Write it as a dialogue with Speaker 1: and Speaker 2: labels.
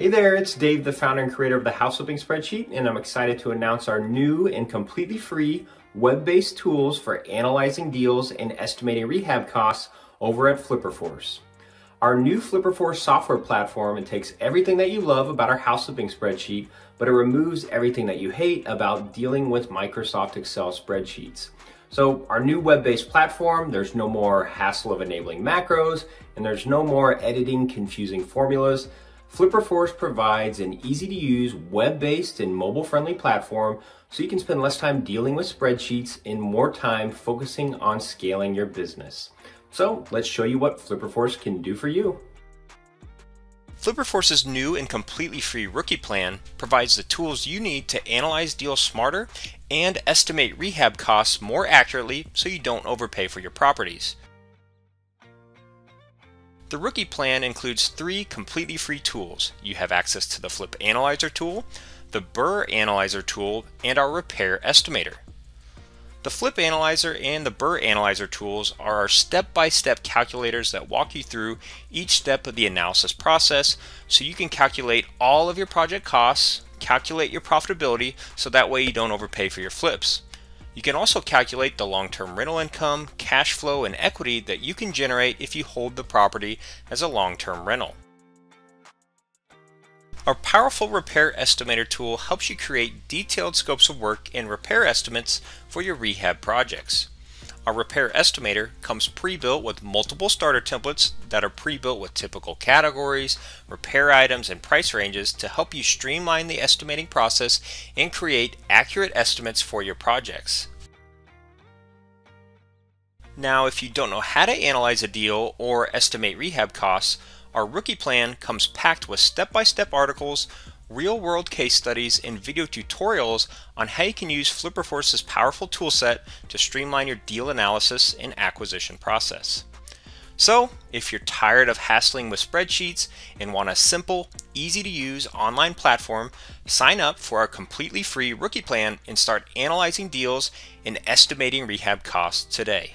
Speaker 1: Hey there, it's Dave, the founder and creator of the House Flipping Spreadsheet, and I'm excited to announce our new and completely free web-based tools for analyzing deals and estimating rehab costs over at FlipperForce. Our new FlipperForce software platform it takes everything that you love about our house flipping spreadsheet, but it removes everything that you hate about dealing with Microsoft Excel spreadsheets. So our new web-based platform, there's no more hassle of enabling macros, and there's no more editing confusing formulas. FlipperForce provides an easy to use web-based and mobile-friendly platform so you can spend less time dealing with spreadsheets and more time focusing on scaling your business. So let's show you what FlipperForce can do for you.
Speaker 2: FlipperForce's new and completely free rookie plan provides the tools you need to analyze deals smarter and estimate rehab costs more accurately so you don't overpay for your properties. The rookie plan includes three completely free tools. You have access to the Flip Analyzer tool, the BRRRR Analyzer tool, and our Repair Estimator. The Flip Analyzer and the BRRRR Analyzer tools are our step-by-step -step calculators that walk you through each step of the analysis process so you can calculate all of your project costs, calculate your profitability so that way you don't overpay for your flips. You can also calculate the long-term rental income, cash flow, and equity that you can generate if you hold the property as a long-term rental. Our powerful Repair Estimator tool helps you create detailed scopes of work and repair estimates for your rehab projects. Our repair estimator comes pre-built with multiple starter templates that are pre-built with typical categories, repair items, and price ranges to help you streamline the estimating process and create accurate estimates for your projects. Now, if you don't know how to analyze a deal or estimate rehab costs, our rookie plan comes packed with step-by-step -step articles, real-world case studies, and video tutorials on how you can use FlipperForce's powerful toolset to streamline your deal analysis and acquisition process. So, if you're tired of hassling with spreadsheets and want a simple, easy to use online platform, sign up for our completely free rookie plan and start analyzing deals and estimating rehab costs today.